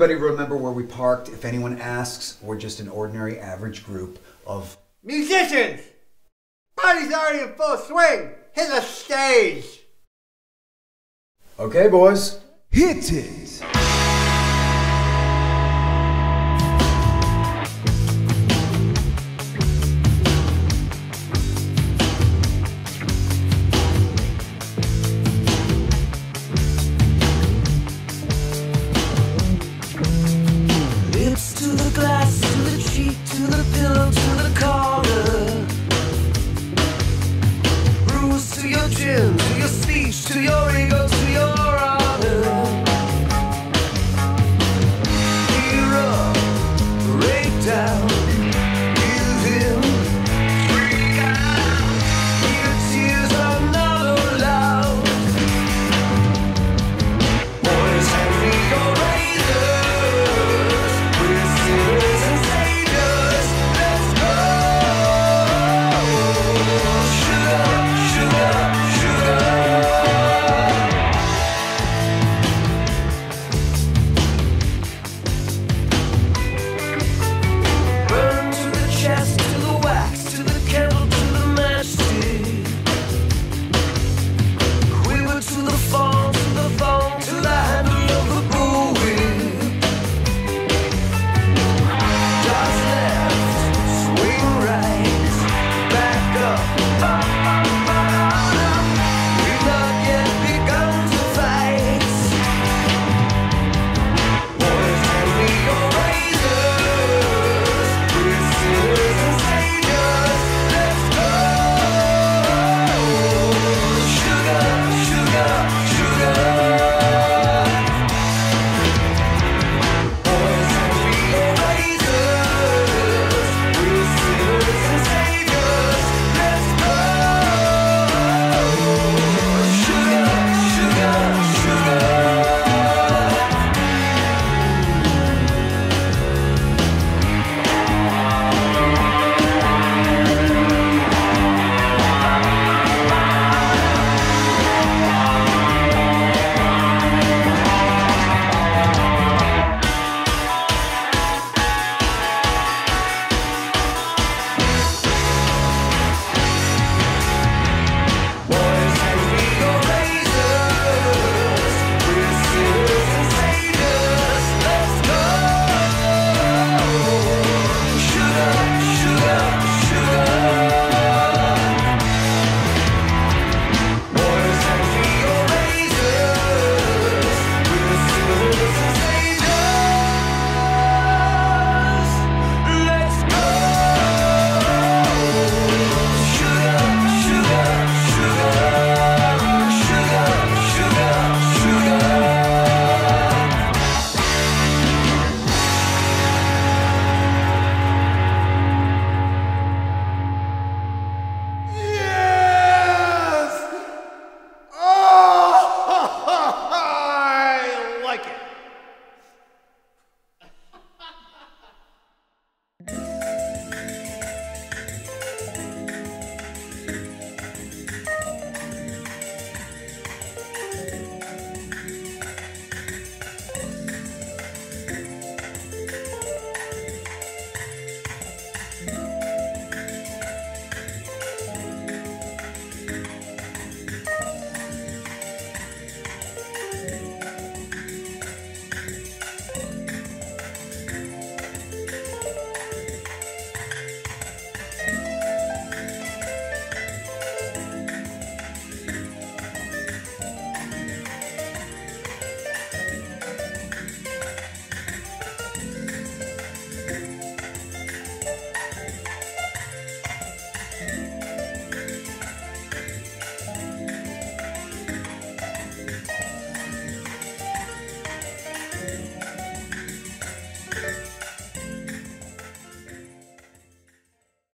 Parked, if anyone asks, we're just an ordinary average group of Musicians! Party's already in full swing! Hit the stage! Okay, boys. Hit it! emotions, to your speech, to your ego,